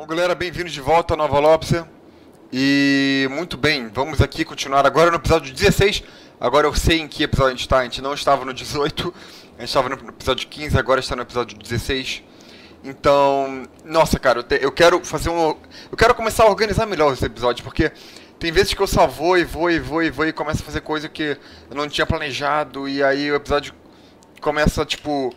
Bom, galera, bem-vindos de volta à Nova Lopsia. E muito bem, vamos aqui continuar agora no episódio 16. Agora eu sei em que episódio a gente está. A gente não estava no 18, a gente estava no episódio 15, agora está no episódio 16. Então, nossa, cara, eu, te, eu quero fazer um. Eu quero começar a organizar melhor esse episódio, porque tem vezes que eu só vou e vou e vou e vou e começo a fazer coisa que eu não tinha planejado, e aí o episódio começa, tipo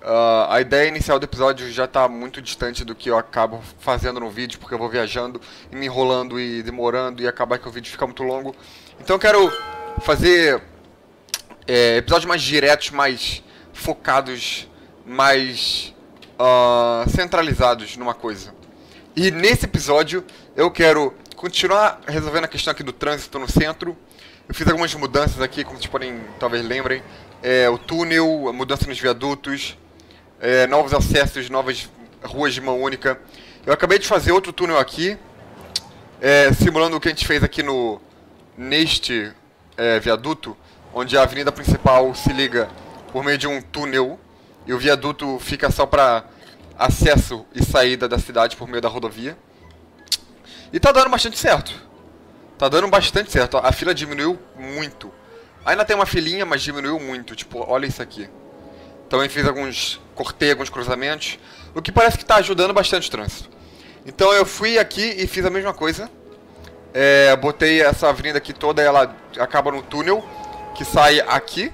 Uh, a ideia inicial do episódio já está muito distante do que eu acabo fazendo no vídeo, porque eu vou viajando e me enrolando e demorando e acabar que o vídeo fica muito longo. Então eu quero fazer é, episódios mais diretos, mais focados, mais uh, centralizados numa coisa. E nesse episódio eu quero continuar resolvendo a questão aqui do trânsito no centro. Eu fiz algumas mudanças aqui, como vocês podem talvez lembrem. É, o túnel, a mudança nos viadutos, é, novos acessos, novas ruas de mão única. Eu acabei de fazer outro túnel aqui, é, simulando o que a gente fez aqui no neste é, viaduto, onde a avenida principal se liga por meio de um túnel e o viaduto fica só para acesso e saída da cidade por meio da rodovia. E tá dando bastante certo. Tá dando bastante certo. A fila diminuiu muito. Ainda tem uma filinha, mas diminuiu muito. Tipo, olha isso aqui. Também fiz alguns. cortei alguns cruzamentos. O que parece que está ajudando bastante o trânsito. Então eu fui aqui e fiz a mesma coisa. É, botei essa avenida aqui toda, ela acaba no túnel que sai aqui.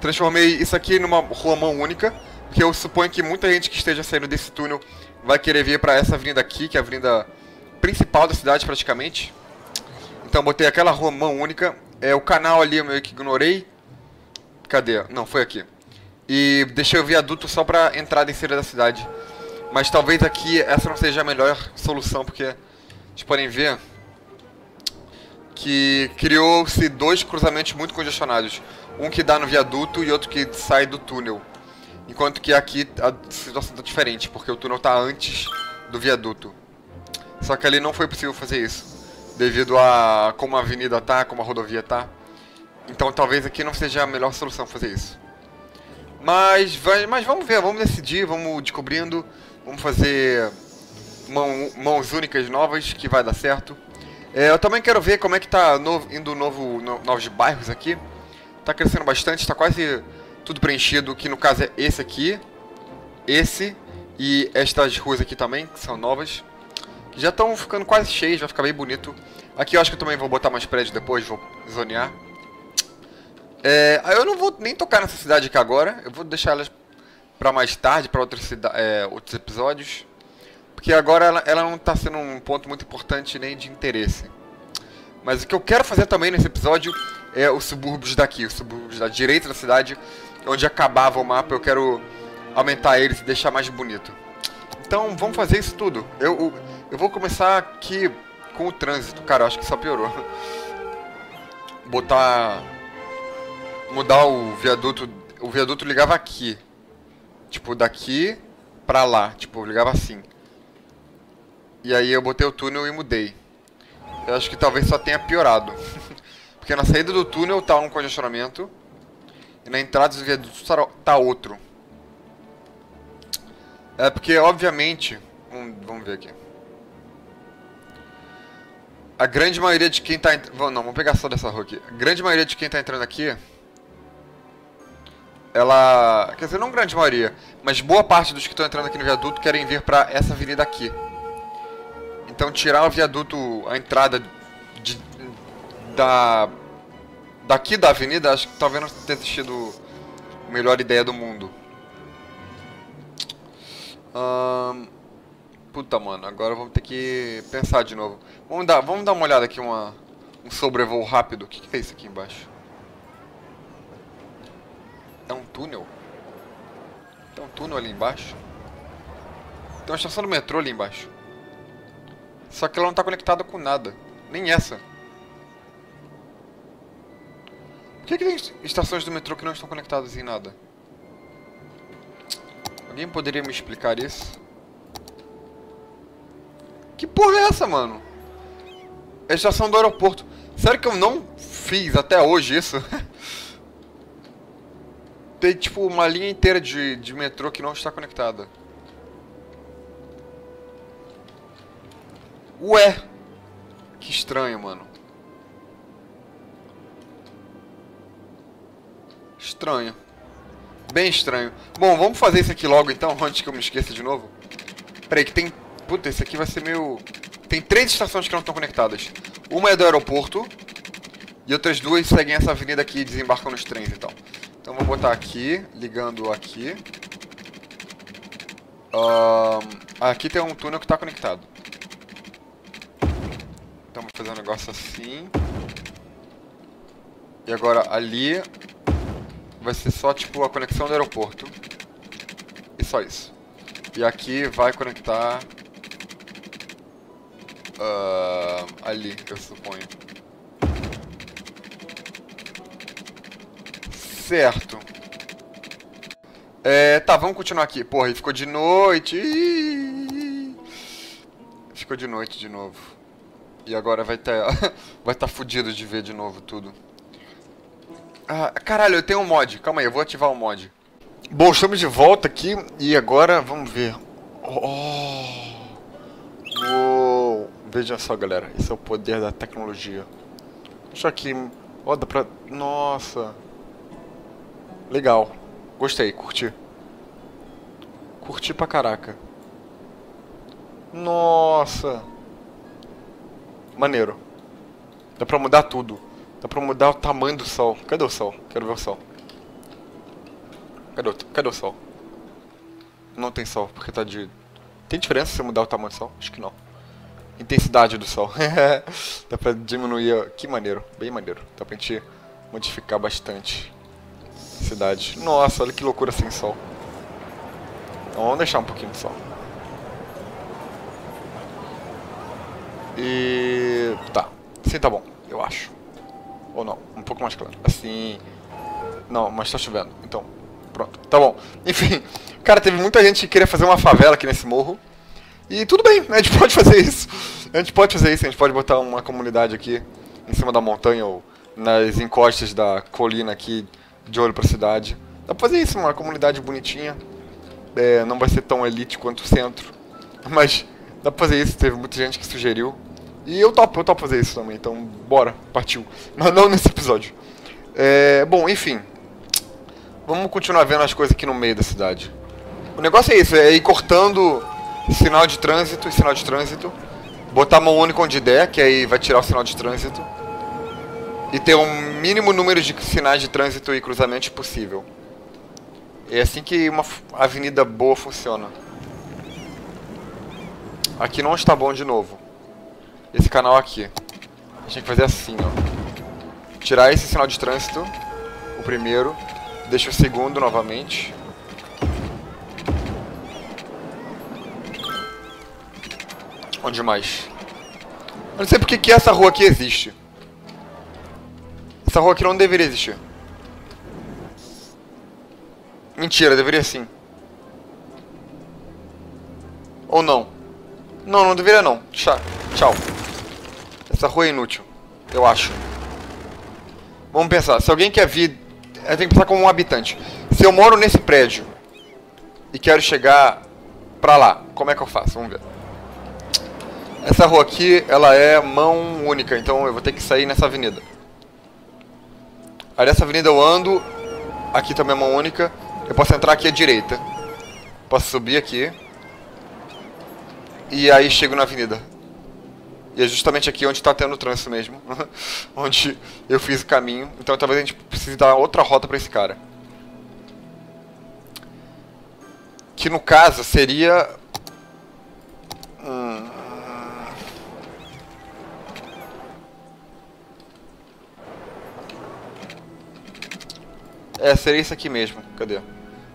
Transformei isso aqui numa rua mão única, porque eu suponho que muita gente que esteja saindo desse túnel vai querer vir para essa avenida aqui, que é a avenida principal da cidade praticamente. Então botei aquela rua mão única. É, o canal ali eu meio que ignorei. Cadê? Não, foi aqui. E deixei o viaduto só pra entrada em cima da cidade. Mas talvez aqui essa não seja a melhor solução, porque vocês podem ver que criou-se dois cruzamentos muito congestionados. Um que dá no viaduto e outro que sai do túnel. Enquanto que aqui a situação está diferente, porque o túnel está antes do viaduto. Só que ali não foi possível fazer isso, devido a como a avenida tá, como a rodovia tá. Então talvez aqui não seja a melhor solução fazer isso. Mas, vai, mas vamos ver, vamos decidir, vamos descobrindo, vamos fazer mão, mãos únicas novas que vai dar certo. É, eu também quero ver como é que tá novo, indo novo, no, novos bairros aqui. Tá crescendo bastante, está quase tudo preenchido, que no caso é esse aqui, esse e estas ruas aqui também, que são novas. Já estão ficando quase cheias, vai ficar bem bonito. Aqui eu acho que eu também vou botar mais prédios depois, vou zonear. É, eu não vou nem tocar nessa cidade aqui agora. Eu vou deixar elas para mais tarde, para outros, é, outros episódios. Porque agora ela, ela não está sendo um ponto muito importante nem de interesse. Mas o que eu quero fazer também nesse episódio é os subúrbios daqui, os subúrbios da direita da cidade, onde acabava o mapa. Eu quero aumentar eles e deixar mais bonito. Então vamos fazer isso tudo. Eu, eu vou começar aqui com o trânsito. Cara, eu acho que só piorou. Botar mudar o viaduto. O viaduto ligava aqui. Tipo, daqui pra lá. Tipo, ligava assim. E aí eu botei o túnel e mudei. Eu acho que talvez só tenha piorado. Porque na saída do túnel tá um congestionamento. E na entrada do viaduto tá, tá outro. É porque, obviamente... Vamos, ver aqui. A grande maioria de quem tá... Não, vamos pegar só dessa rua aqui. A grande maioria de quem tá entrando aqui ela. Quer dizer, não grande maioria, mas boa parte dos que estão entrando aqui no viaduto querem vir para essa avenida aqui. Então tirar o viaduto, a entrada de, da. daqui da avenida, acho que talvez não tenha sido a melhor ideia do mundo. Hum, puta, mano, agora vamos ter que pensar de novo. Vamos dar, vamos dar uma olhada aqui, uma, um sobrevoo rápido. O que, que é isso aqui embaixo? É um túnel? Tem um túnel ali embaixo? Tem uma estação do metrô ali embaixo. Só que ela não está conectada com nada. Nem essa. Por que, que tem estações do metrô que não estão conectadas em nada? Alguém poderia me explicar isso? Que porra é essa, mano? É a estação do aeroporto. Sério que eu não fiz até hoje isso? tem tipo uma linha inteira de, de metrô que não está conectada. Ué! Que estranho, mano. Estranho. Bem estranho. Bom, vamos fazer isso aqui logo então, antes que eu me esqueça de novo. Peraí, que tem... Puta, esse aqui vai ser meio... Tem três estações que não estão conectadas. Uma é do aeroporto. E outras duas seguem essa avenida aqui e desembarcam nos trens, então. Então vou botar aqui, ligando aqui. Um, aqui tem um túnel que está conectado. Então vou fazer um negócio assim. E agora ali vai ser só tipo a conexão do aeroporto. E só isso. E aqui vai conectar uh, ali, eu suponho. Certo. É, tá, vamos continuar aqui. Porra, e ficou de noite. Ficou de noite de novo. E agora vai ter... vai estar tá fudido de ver de novo tudo. Ah, caralho, eu tenho um mod. Calma aí, eu vou ativar o mod. Bom, estamos de volta aqui e agora vamos ver. Oh. oh. Veja só, galera. Esse é o poder da tecnologia. Deixa aqui. Ó, oh, dá pra... Nossa. Legal. Gostei, curti. Curti pra caraca. Nossa. Maneiro. Dá pra mudar tudo. Dá pra mudar o tamanho do sol. Cadê o sol? Quero ver o sol. Cadê o, cadê o sol? Não tem sol, porque tá de... Tem diferença se mudar o tamanho do sol? Acho que não. Intensidade do sol. Dá pra diminuir... Que maneiro. Bem maneiro. Dá pra gente modificar bastante. Cidade. Nossa, olha que loucura sem sol. Então vamos deixar um pouquinho de sol. E... Tá. Assim tá bom, eu acho. Ou não, um pouco mais claro. Assim... Não, mas tá chovendo. Então, pronto. Tá bom. Enfim, cara, teve muita gente que queria fazer uma favela aqui nesse morro. E tudo bem, a gente pode fazer isso. A gente pode fazer isso, a gente pode botar uma comunidade aqui em cima da montanha ou nas encostas da colina aqui de olho pra cidade. Dá pra fazer isso, uma comunidade bonitinha. É, não vai ser tão elite quanto o centro. Mas dá pra fazer isso, teve muita gente que sugeriu. E eu topo, eu topo fazer isso também, então bora, partiu. Mas não nesse episódio. É, bom, enfim. Vamos continuar vendo as coisas aqui no meio da cidade. O negócio é isso, é ir cortando sinal de trânsito e sinal de trânsito. Botar mão única onde der, que aí vai tirar o sinal de trânsito e ter um mínimo número de sinais de trânsito e cruzamentos possível. É assim que uma avenida boa funciona. Aqui não está bom de novo. Esse canal aqui. A gente tem que fazer assim, ó. Tirar esse sinal de trânsito. O primeiro. Deixa o segundo novamente. Onde mais? Eu não sei porque que essa rua aqui existe. Essa rua aqui não deveria existir. Mentira, deveria sim. Ou não? Não, não deveria não. Tchau. Essa rua é inútil. Eu acho. Vamos pensar. Se alguém quer vir... Eu tenho que pensar como um habitante. Se eu moro nesse prédio e quero chegar pra lá, como é que eu faço? Vamos ver. Essa rua aqui, ela é mão única, então eu vou ter que sair nessa avenida. Aí nessa avenida eu ando, aqui também é mão única. Eu posso entrar aqui à direita. Posso subir aqui. E aí chego na avenida. E é justamente aqui onde está tendo trânsito mesmo. onde eu fiz o caminho. Então talvez a gente precise dar outra rota para esse cara. Que no caso seria... É, seria isso aqui mesmo. Cadê?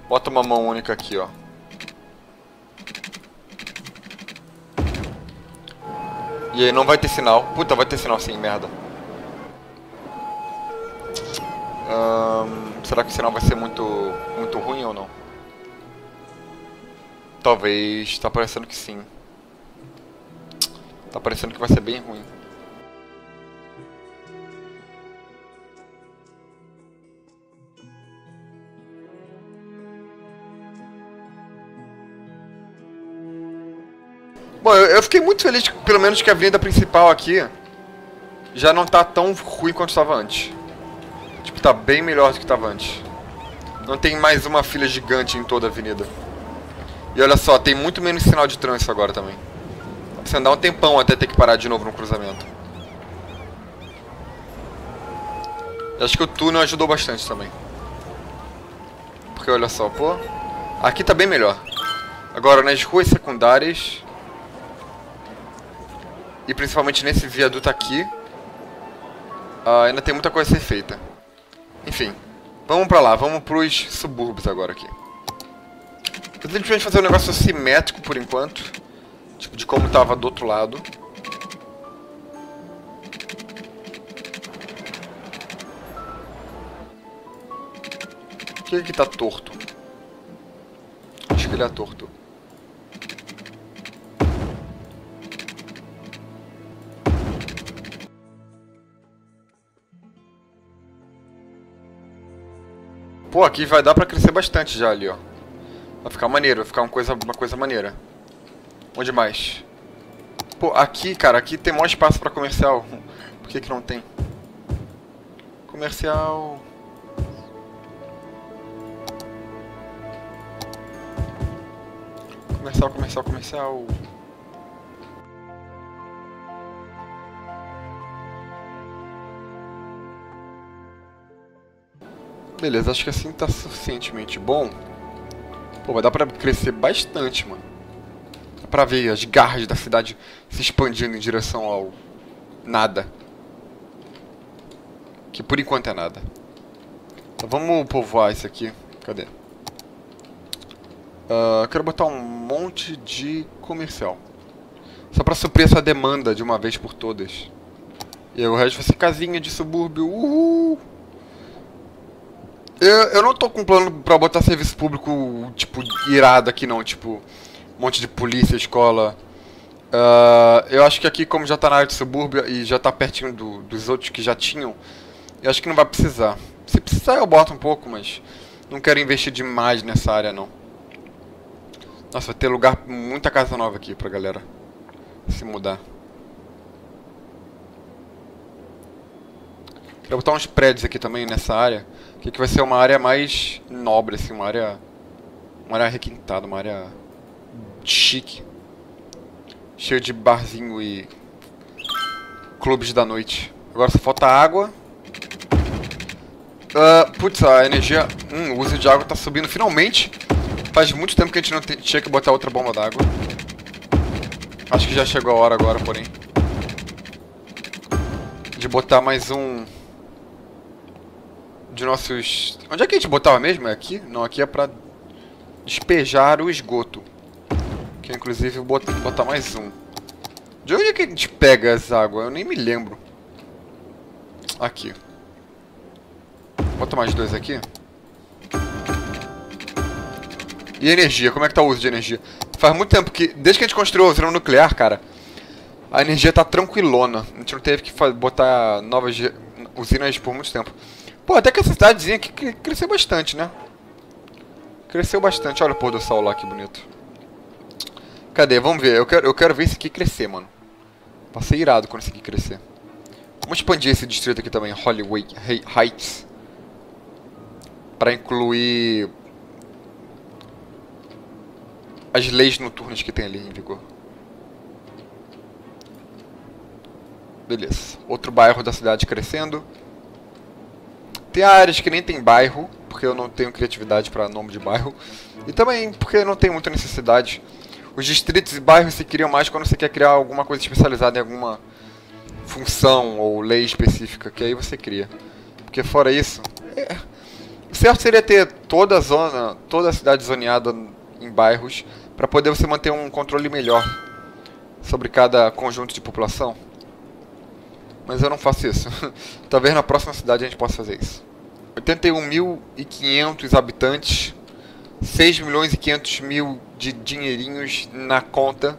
Bota uma mão única aqui, ó. E aí não vai ter sinal. Puta, vai ter sinal sim, merda. será que o sinal vai ser muito, muito ruim ou não? Talvez. Tá parecendo que sim. Tá parecendo que vai ser bem ruim. Bom, eu, fiquei muito feliz, pelo menos, que a avenida principal aqui já não tá tão ruim quanto estava antes. Tipo, tá bem melhor do que estava antes. Não tem mais uma fila gigante em toda a avenida. E olha só, tem muito menos sinal de trânsito agora também. Você andar um tempão até ter que parar de novo no cruzamento. Eu acho que o túnel ajudou bastante também. Porque olha só, pô. Aqui tá bem melhor. Agora, nas ruas secundárias... E principalmente nesse viaduto aqui... Uh, ainda tem muita coisa a ser feita. Enfim. Vamos pra lá. Vamos pros subúrbios agora aqui. Vou simplesmente fazer um negócio simétrico por enquanto. Tipo, de como tava do outro lado. O que que tá torto? Acho que ele é torto. Pô, aqui vai dar pra crescer bastante já ali, ó. Vai ficar maneiro, vai ficar uma coisa, uma coisa maneira. Onde mais? Pô, aqui, cara, aqui tem maior espaço pra comercial. Por que que não tem? Comercial... Comercial, comercial, comercial... Beleza, acho que assim tá suficientemente bom. Pô, vai dar pra crescer bastante, mano. Dá pra ver as garras da cidade se expandindo em direção ao nada. Que por enquanto é nada. Então vamos povoar isso aqui. Cadê? Uh, quero botar um monte de comercial. Só pra suprir essa demanda de uma vez por todas. E aí o resto vai ser casinha de subúrbio. Uhul! Eu, eu não tô com plano pra botar serviço público, tipo, irado aqui não, tipo, um monte de polícia, escola. Uh, eu acho que aqui, como já tá na área de subúrbio e já tá pertinho do, dos outros que já tinham, eu acho que não vai precisar. Se precisar eu boto um pouco, mas não quero investir demais nessa área não. Nossa, vai ter lugar, muita casa nova aqui pra galera se mudar. Quero botar uns prédios aqui também nessa área que, que vai ser uma área mais nobre, assim, uma área. Uma área requintada, uma área chique. Cheia de barzinho e clubes da noite. Agora só falta água. Uh, putz, a energia. Hum, o uso de água tá subindo finalmente. Faz muito tempo que a gente não tinha que botar outra bomba d'água. Acho que já chegou a hora agora, porém. De botar mais um de nossos... Onde é que a gente botava mesmo? É aqui? Não, aqui é pra despejar o esgoto. Que é, inclusive vou botar mais um. De onde é que a gente pega as águas? Eu nem me lembro. Aqui. Bota mais dois aqui. E energia, como é que tá o uso de energia? Faz muito tempo que, desde que a gente construiu a usina nuclear, cara, a energia tá tranquilona. A gente não teve que botar novas usinas por muito tempo. Pô, até que essa cidadezinha aqui cresceu bastante, né? Cresceu bastante. Olha o pôr do sol lá, que bonito. Cadê? Vamos ver. Eu quero, eu quero ver esse aqui crescer, mano. Passei irado quando esse aqui crescer. Vamos expandir esse distrito aqui também, Hollywood Heights. Pra incluir... As leis noturnas que tem ali em vigor. Beleza. Outro bairro da cidade crescendo. Tem áreas que nem tem bairro, porque eu não tenho criatividade para nome de bairro. E também porque não tem muita necessidade. Os distritos e bairros se criam mais quando você quer criar alguma coisa especializada em alguma função ou lei específica, que aí você cria. Porque fora isso, é... o certo seria ter toda a zona, toda a cidade zoneada em bairros, para poder você manter um controle melhor sobre cada conjunto de população. Mas eu não faço isso. Talvez na próxima cidade a gente possa fazer isso. 81.500 habitantes, 6 milhões e 500 mil de dinheirinhos na conta.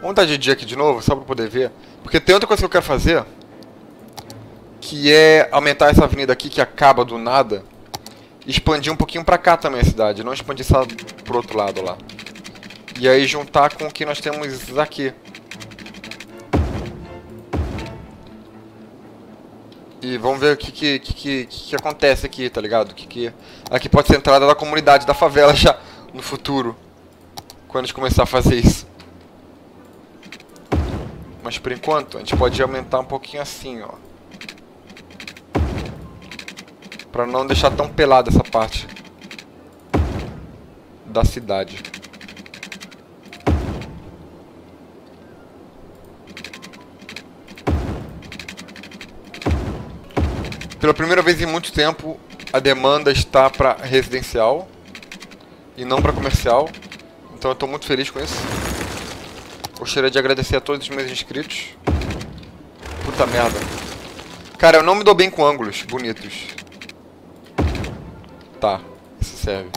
Vamos dar de dia aqui de novo, só para poder ver. Porque tem outra coisa que eu quero fazer, que é aumentar essa avenida aqui que acaba do nada, expandir um pouquinho para cá também a cidade, não expandir só pro outro lado lá. E aí juntar com o que nós temos aqui. E vamos ver o que que, que, que, que acontece aqui, tá ligado? Que que... Aqui pode ser entrada da comunidade, da favela já no futuro. Quando a gente começar a fazer isso. Mas por enquanto, a gente pode aumentar um pouquinho assim, ó. Pra não deixar tão pelada essa parte da cidade. Pela primeira vez em muito tempo, a demanda está para residencial e não para comercial. Então eu estou muito feliz com isso. Gostaria de agradecer a todos os meus inscritos. Puta merda. Cara, eu não me dou bem com ângulos bonitos. Tá, isso serve.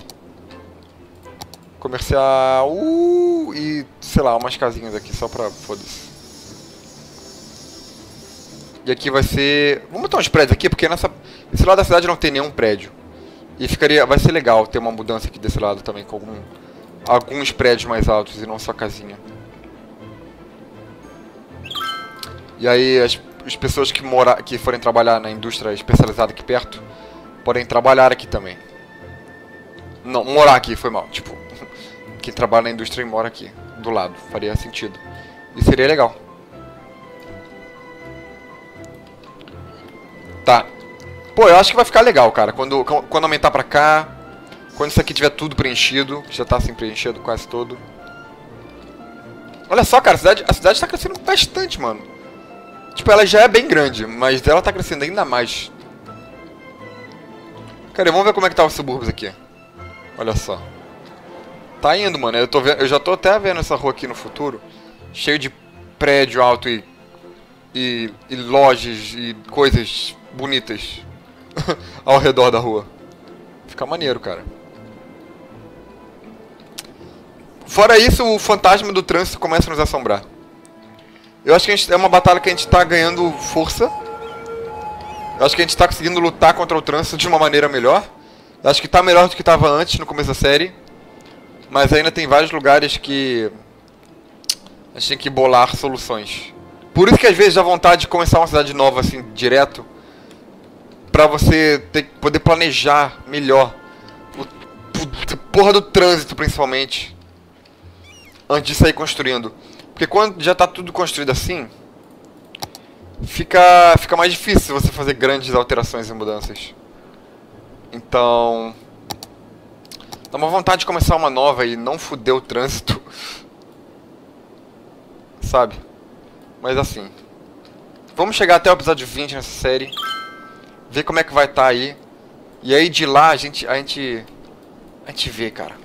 Comercial... Uh, e, sei lá, umas casinhas aqui só pra... Foda-se. E aqui vai ser... Vamos botar uns prédios aqui, porque nessa... Esse lado da cidade não tem nenhum prédio. E ficaria... Vai ser legal ter uma mudança aqui desse lado também, com algum... alguns prédios mais altos e não só casinha. E aí as, as pessoas que, mora, que forem trabalhar na indústria especializada aqui perto, podem trabalhar aqui também. Não, morar aqui foi mal. Tipo, quem trabalha na indústria e mora aqui, do lado. Faria sentido. E seria legal. Tá. Pô, eu acho que vai ficar legal, cara. Quando, quando aumentar pra cá. Quando isso aqui tiver tudo preenchido. Já tá assim preenchido quase todo. Olha só, cara. A cidade, a cidade tá crescendo bastante, mano. Tipo, ela já é bem grande. Mas ela tá crescendo ainda mais. Cara, vamos ver como é que tá os subúrbios aqui. Olha só. Tá indo, mano. Eu, tô vendo, eu já tô até vendo essa rua aqui no futuro. Cheio de prédio alto e, e, e lojas e coisas bonitas ao redor da rua. Fica maneiro, cara. Fora isso, o fantasma do trânsito começa a nos assombrar. Eu acho que gente, é uma batalha que a gente tá ganhando força. Eu acho que a gente tá conseguindo lutar contra o trânsito de uma maneira melhor. Eu acho que tá melhor do que tava antes, no começo da série. Mas ainda tem vários lugares que a gente tem que bolar soluções. Por isso que às vezes dá vontade de começar uma cidade nova assim, direto para você ter, poder planejar melhor o, o porra do trânsito principalmente antes de sair construindo. Porque quando já está tudo construído assim, fica fica mais difícil você fazer grandes alterações e mudanças. Então, dá uma vontade de começar uma nova e não fuder o trânsito. Sabe? Mas assim, vamos chegar até o episódio 20 nessa série ver como é que vai estar tá aí. E aí de lá a gente, a gente, a gente vê, cara.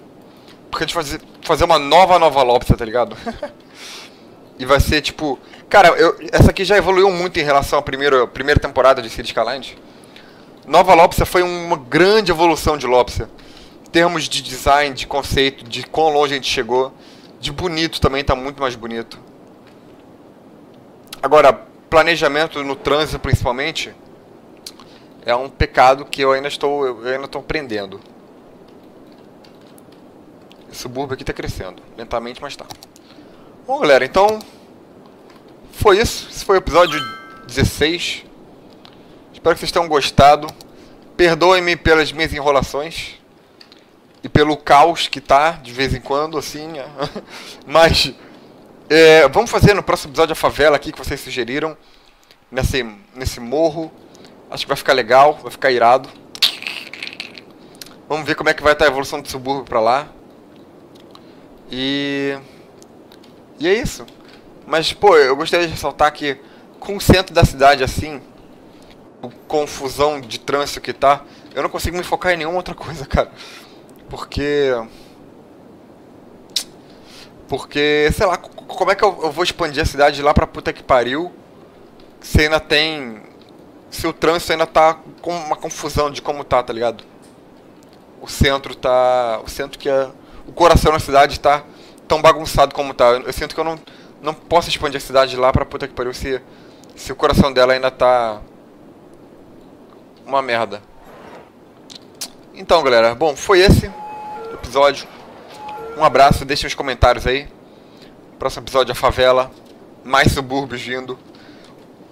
Porque a gente fazer, fazer uma nova Nova Lopes, tá ligado? e vai ser tipo, cara, eu, essa aqui já evoluiu muito em relação à primeira, primeira temporada de City Skyline. Nova Lopsia foi uma grande evolução de Lopsia. Em termos de design, de conceito, de quão longe a gente chegou. De bonito também está muito mais bonito. Agora, planejamento no trânsito principalmente, é um pecado que eu ainda estou, eu ainda estou aprendendo. Esse subúrbio aqui está crescendo, lentamente, mas está. Bom, galera, então foi isso. Esse foi o episódio 16. Espero que vocês tenham gostado. Perdoem-me pelas minhas enrolações e pelo caos que tá de vez em quando, assim. Mas é, vamos fazer no próximo episódio a favela aqui que vocês sugeriram nesse nesse morro. Acho que vai ficar legal, vai ficar irado. Vamos ver como é que vai estar a evolução do subúrbio pra lá. E... E é isso. Mas, pô, eu gostaria de ressaltar que com o centro da cidade assim, confusão de trânsito que tá, eu não consigo me focar em nenhuma outra coisa, cara. Porque... Porque, sei lá, como é que eu, eu vou expandir a cidade lá pra puta que pariu? Se ainda tem se o trânsito ainda tá com uma confusão de como tá, tá ligado? O centro tá. O centro que é. O coração da cidade tá tão bagunçado como tá. Eu, sinto que eu não, não posso expandir a cidade lá pra puta que pariu se, se o coração dela ainda tá. Uma merda. Então, galera, bom, foi esse episódio. Um abraço, deixem os comentários aí. Próximo episódio a favela, mais subúrbios vindo.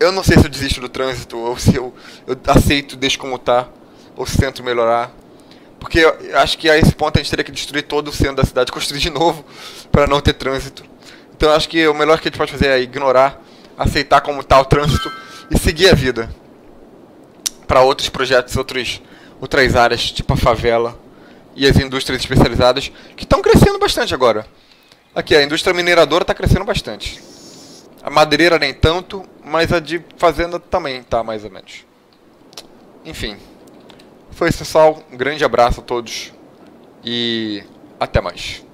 Eu não sei se eu desisto do trânsito ou se eu, eu aceito, como tá, ou se tento melhorar. Porque acho que a esse ponto a gente teria que destruir todo o centro da cidade, construir de novo para não ter trânsito. Então acho que o melhor que a gente pode fazer é ignorar, aceitar como tá o trânsito e seguir a vida para outros projetos, outros, outras áreas, tipo a favela e as indústrias especializadas, que estão crescendo bastante agora. Aqui, a indústria mineradora está crescendo bastante. A madeireira nem tanto, mas a de fazenda também está mais ou menos. Enfim. Foi isso, pessoal. Um grande abraço a todos e até mais.